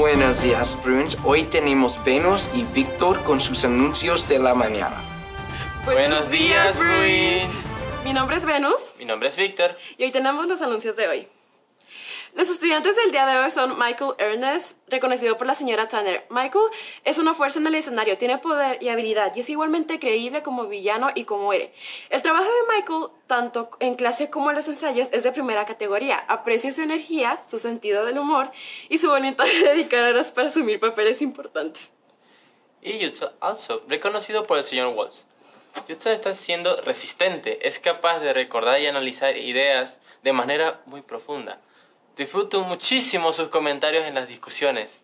Buenos días, Bruins. Hoy tenemos Venus y Víctor con sus anuncios de la mañana. Buenos días, Bruins. Mi nombre es Venus Mi nombre es Víctor. y hoy tenemos los anuncios de hoy. Los estudiantes del día de hoy son Michael Ernest, reconocido por la señora Tanner. Michael es una fuerza en el escenario, tiene poder y habilidad y es igualmente creíble como villano y como héroe. El trabajo de Michael, tanto en clase como en los ensayos, es de primera categoría. Aprecia su energía, su sentido del humor y su voluntad de dedicar horas para asumir papeles importantes. Y Judson, also reconocido por el señor Walls. Judson está siendo resistente, es capaz de recordar y analizar ideas de manera muy profunda. Disfruto muchísimo sus comentarios en las discusiones.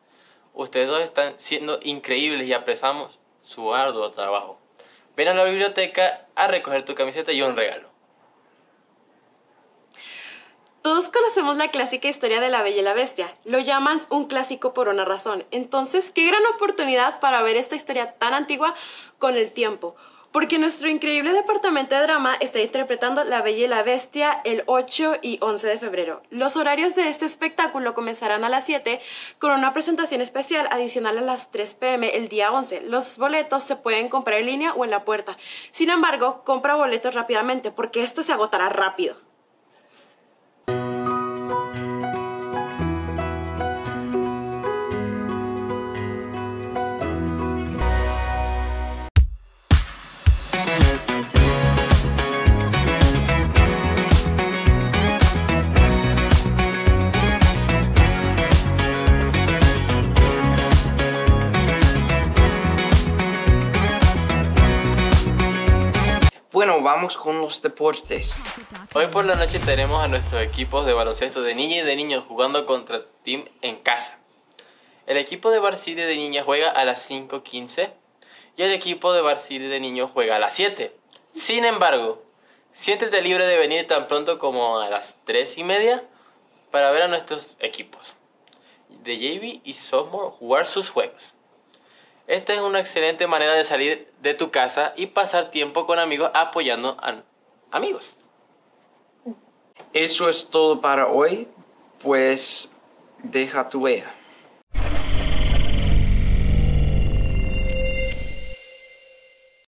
Ustedes dos están siendo increíbles y apreciamos su arduo trabajo. Ven a la biblioteca a recoger tu camiseta y un regalo. Todos conocemos la clásica historia de la Bella y la Bestia. Lo llaman un clásico por una razón. Entonces, qué gran oportunidad para ver esta historia tan antigua con el tiempo. Porque nuestro increíble departamento de drama está interpretando La Bella y la Bestia el 8 y 11 de febrero. Los horarios de este espectáculo comenzarán a las 7 con una presentación especial adicional a las 3 pm el día 11. Los boletos se pueden comprar en línea o en la puerta. Sin embargo, compra boletos rápidamente porque esto se agotará rápido. Bueno, vamos con los deportes. Hoy por la noche tenemos a nuestros equipos de baloncesto de niñas y de niños jugando contra Team en casa. El equipo de Varsity de niñas juega a las 5.15 y el equipo de Varsity de niños juega a las 7. Sin embargo, siéntete libre de venir tan pronto como a las 3 y media para ver a nuestros equipos de JV y Sophomore jugar sus juegos. Esta es una excelente manera de salir de tu casa y pasar tiempo con amigos apoyando a amigos. Eso es todo para hoy. Pues deja tu huella.